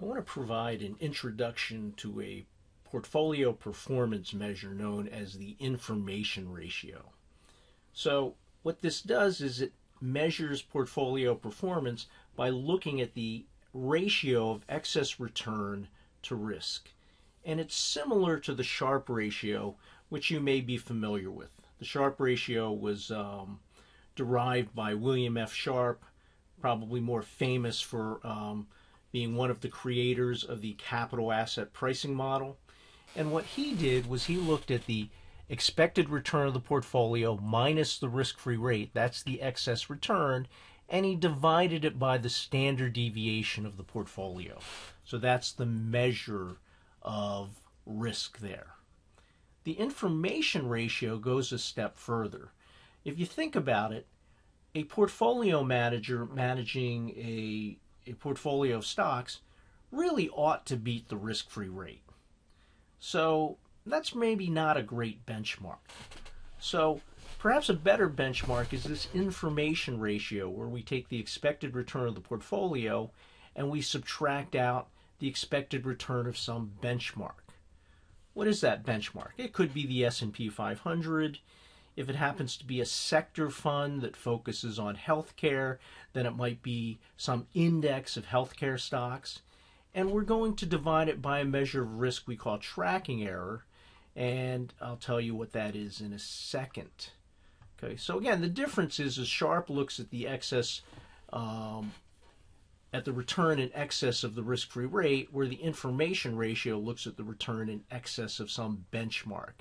I want to provide an introduction to a portfolio performance measure known as the information ratio. So, what this does is it measures portfolio performance by looking at the ratio of excess return to risk. And it's similar to the Sharpe ratio, which you may be familiar with. The Sharpe ratio was um, derived by William F. Sharpe, probably more famous for um, being one of the creators of the capital asset pricing model. And what he did was he looked at the expected return of the portfolio minus the risk free rate, that's the excess return, and he divided it by the standard deviation of the portfolio. So that's the measure of risk there. The information ratio goes a step further. If you think about it, a portfolio manager managing a, a portfolio of stocks really ought to beat the risk free rate. So that's maybe not a great benchmark. So perhaps a better benchmark is this information ratio where we take the expected return of the portfolio and we subtract out the expected return of some benchmark. What is that benchmark? It could be the S&P 500. If it happens to be a sector fund that focuses on healthcare, then it might be some index of healthcare stocks. And we're going to divide it by a measure of risk we call tracking error and I'll tell you what that is in a second. Okay, so again, the difference is, is Sharpe looks at the excess, um, at the return in excess of the risk-free rate, where the information ratio looks at the return in excess of some benchmark.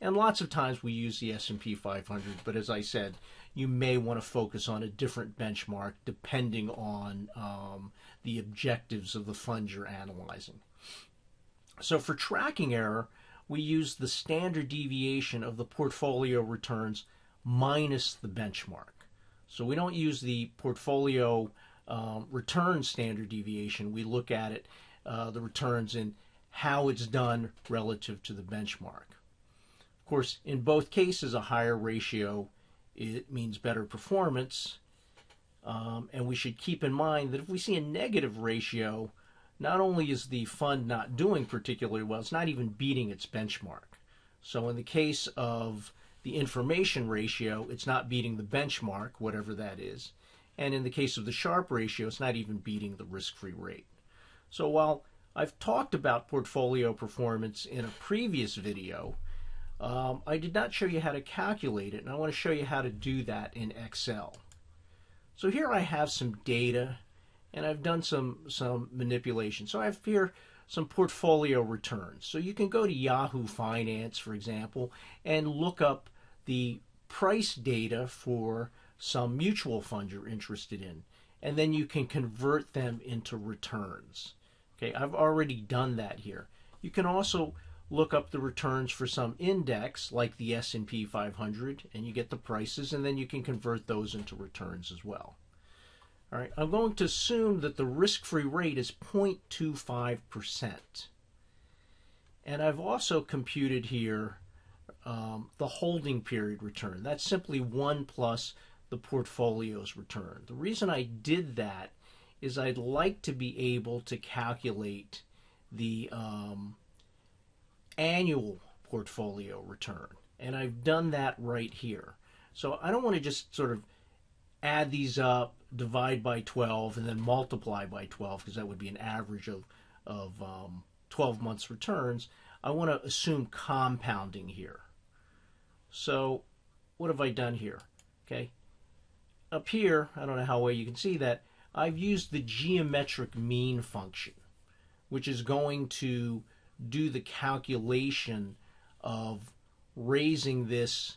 And lots of times we use the S&P 500, but as I said, you may want to focus on a different benchmark depending on um, the objectives of the fund you're analyzing. So for tracking error, we use the standard deviation of the portfolio returns minus the benchmark. So we don't use the portfolio um, return standard deviation. We look at it, uh, the returns and how it's done relative to the benchmark. Of course, in both cases, a higher ratio it means better performance. Um, and we should keep in mind that if we see a negative ratio, not only is the fund not doing particularly well, it's not even beating its benchmark. So in the case of the information ratio, it's not beating the benchmark, whatever that is. And in the case of the Sharpe ratio, it's not even beating the risk-free rate. So while I've talked about portfolio performance in a previous video, um, I did not show you how to calculate it, and I want to show you how to do that in Excel. So here I have some data and I've done some some manipulation. So I have here some portfolio returns. So you can go to Yahoo Finance, for example, and look up the price data for some mutual fund you're interested in, and then you can convert them into returns. Okay, I've already done that here. You can also look up the returns for some index like the S&P 500 and you get the prices and then you can convert those into returns as well. All right, I'm going to assume that the risk-free rate is 0.25%. And I've also computed here um, the holding period return. That's simply 1 plus the portfolio's return. The reason I did that is I'd like to be able to calculate the um, annual portfolio return. And I've done that right here. So I don't want to just sort of add these up, divide by 12, and then multiply by 12, because that would be an average of, of um, 12 months returns, I want to assume compounding here. So what have I done here? Okay, Up here, I don't know how well you can see that, I've used the geometric mean function, which is going to do the calculation of raising this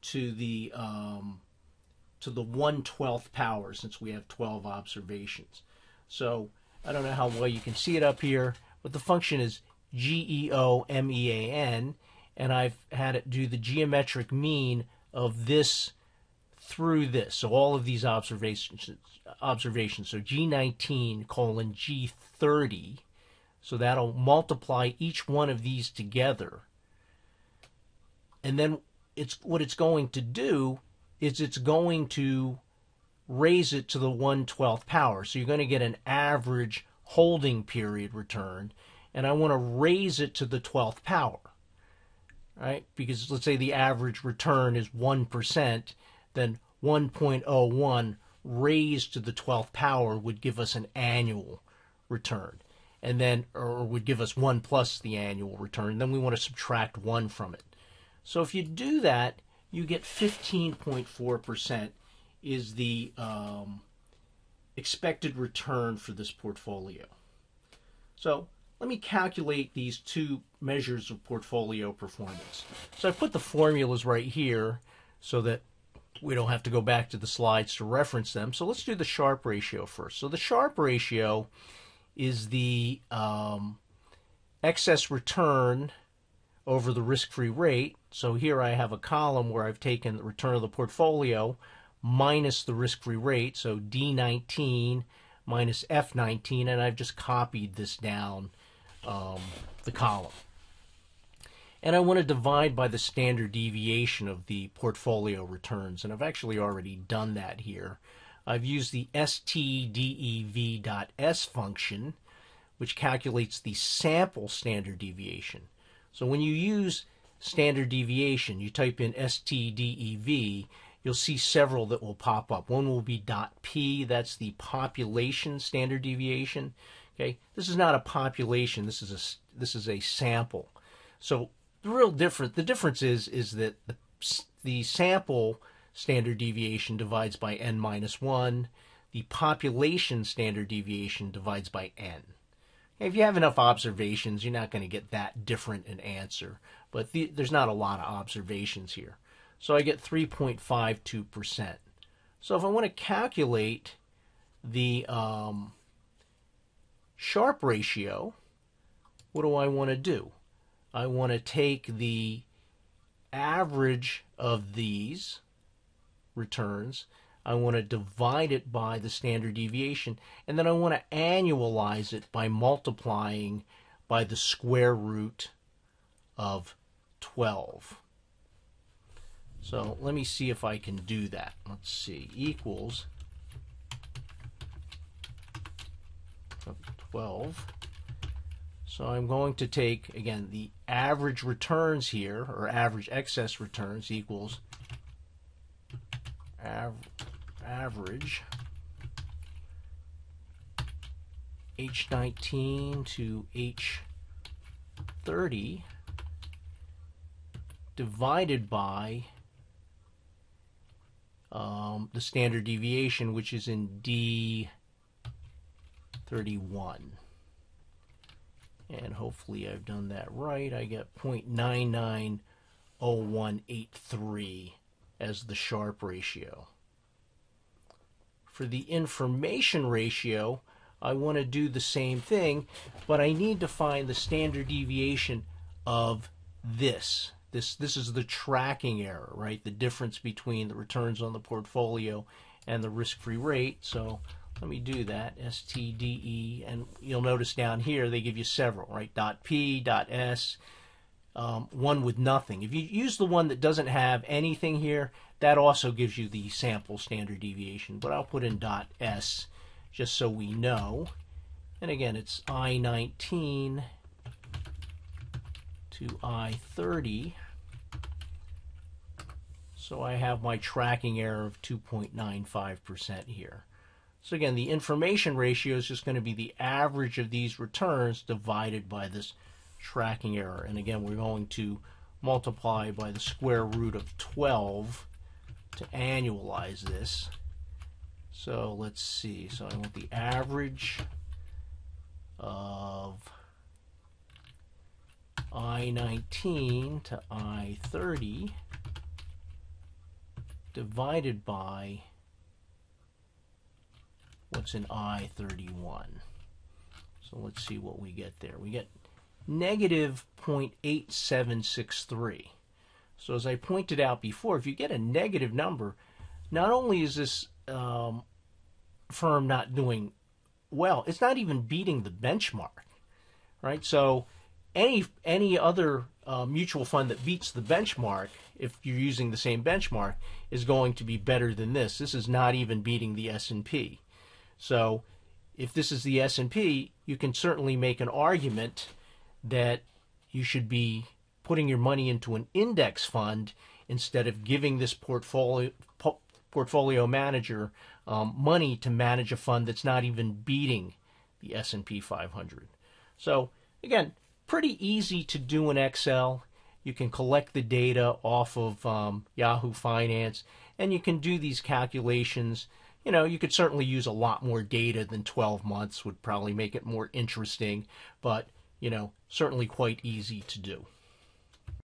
to the um, to the 1 12th power since we have 12 observations. So I don't know how well you can see it up here, but the function is G-E-O-M-E-A-N, and I've had it do the geometric mean of this through this. So all of these observations, observations. So G19 colon G30. So that'll multiply each one of these together. And then it's what it's going to do is it's going to raise it to the 1 12th power. So you're going to get an average holding period return, and I want to raise it to the 12th power. Right? Because let's say the average return is 1%, then 1.01 raised to the 12th power would give us an annual return. And then, or would give us 1 plus the annual return. Then we want to subtract 1 from it. So if you do that, you get 15.4% is the um, expected return for this portfolio. So let me calculate these two measures of portfolio performance. So I put the formulas right here so that we don't have to go back to the slides to reference them. So let's do the Sharpe ratio first. So the Sharpe ratio is the um, excess return over the risk-free rate. So here I have a column where I've taken the return of the portfolio minus the risk-free rate, so D19 minus F19, and I've just copied this down um, the column. And I want to divide by the standard deviation of the portfolio returns, and I've actually already done that here. I've used the stdev.s function, which calculates the sample standard deviation. So when you use standard deviation, you type in stdev, you'll see several that will pop up. One will be .p, that's the population standard deviation. Okay, this is not a population. This is a this is a sample. So the real difference the difference is is that the the sample standard deviation divides by n minus one. The population standard deviation divides by n. If you have enough observations, you're not going to get that different an answer. But the, there's not a lot of observations here. So I get 3.52%. So if I want to calculate the um, Sharpe ratio, what do I want to do? I want to take the average of these returns I want to divide it by the standard deviation, and then I want to annualize it by multiplying by the square root of 12. So let me see if I can do that. Let's see, equals 12. So I'm going to take, again, the average returns here, or average excess returns equals av average H19 to H30 divided by um, the standard deviation, which is in D31. And hopefully I've done that right. I get 0.990183 as the Sharpe ratio. For the information ratio, I want to do the same thing, but I need to find the standard deviation of this. This, this is the tracking error, right? The difference between the returns on the portfolio and the risk-free rate. So let me do that, STDE, and you'll notice down here they give you several, right? Dot .p, dot .s, um, one with nothing. If you use the one that doesn't have anything here, that also gives you the sample standard deviation, but I'll put in dot .s just so we know. And again, it's I-19 to I-30. So I have my tracking error of 2.95% here. So again, the information ratio is just going to be the average of these returns divided by this tracking error. And again, we're going to multiply by the square root of 12 to annualize this. So let's see. So I want the average of I-19 to I-30 divided by what's in I-31. So let's see what we get there. We get negative 0.8763. So as I pointed out before, if you get a negative number, not only is this um, firm not doing well, it's not even beating the benchmark, right? So any any other uh, mutual fund that beats the benchmark, if you're using the same benchmark, is going to be better than this. This is not even beating the S and P. So if this is the S&P, you can certainly make an argument that you should be putting your money into an index fund instead of giving this portfolio po- portfolio manager um, money to manage a fund that's not even beating the S&P 500. So again, pretty easy to do in Excel. You can collect the data off of um, Yahoo Finance, and you can do these calculations. You know, you could certainly use a lot more data than 12 months would probably make it more interesting, but you know, certainly quite easy to do.